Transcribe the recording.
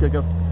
Let's go, go.